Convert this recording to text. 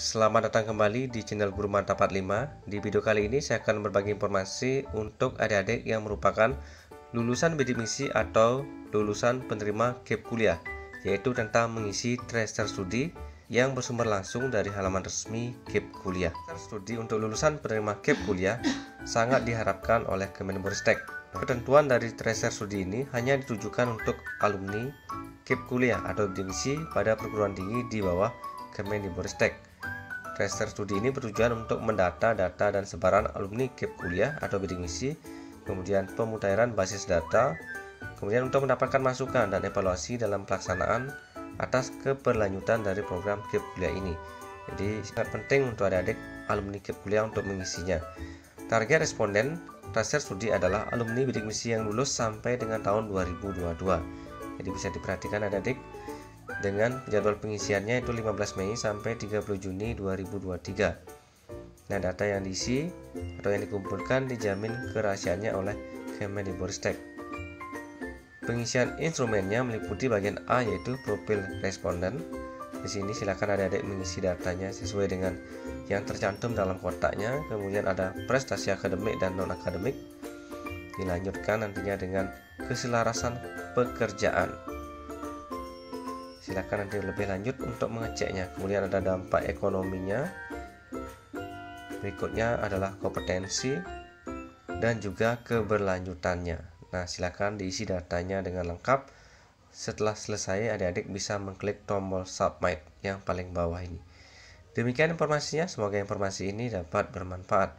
selamat datang kembali di channel Guru Mantap 45 Di video kali ini saya akan berbagi informasi untuk adik-adik yang merupakan lulusan bidik misi atau lulusan penerima KEP kuliah Yaitu tentang mengisi tracer studi yang bersumber langsung dari halaman resmi KEP kuliah. Studi untuk lulusan penerima KEP kuliah sangat diharapkan oleh Kemenboristek Ketentuan dari tracer studi ini hanya ditujukan untuk alumni KEP kuliah atau bidik misi pada perguruan tinggi di bawah Kemenboristek Tracer studi ini bertujuan untuk mendata data dan sebaran alumni KIP kuliah atau bidik misi, kemudian pemutahiran basis data, kemudian untuk mendapatkan masukan dan evaluasi dalam pelaksanaan atas keberlanjutan dari program KIP kuliah ini. Jadi sangat penting untuk adik-adik alumni KIP kuliah untuk mengisinya. Target responden Tracer studi adalah alumni bidik misi yang lulus sampai dengan tahun 2022. Jadi bisa diperhatikan adik-adik dengan jadwal pengisiannya itu 15 Mei sampai 30 Juni 2023. Nah, data yang diisi atau yang dikumpulkan dijamin kerahasiaannya oleh Kemendikbudristek. Pengisian instrumennya meliputi bagian A yaitu profil responden. Di sini silakan adik-adik mengisi datanya sesuai dengan yang tercantum dalam kotaknya. Kemudian ada prestasi akademik dan non akademik. Dilanjutkan nantinya dengan keselarasan pekerjaan silahkan nanti lebih lanjut untuk mengeceknya. Kemudian ada dampak ekonominya. Berikutnya adalah kompetensi dan juga keberlanjutannya. Nah silahkan diisi datanya dengan lengkap. Setelah selesai adik-adik bisa mengklik tombol submit yang paling bawah ini. Demikian informasinya. Semoga informasi ini dapat bermanfaat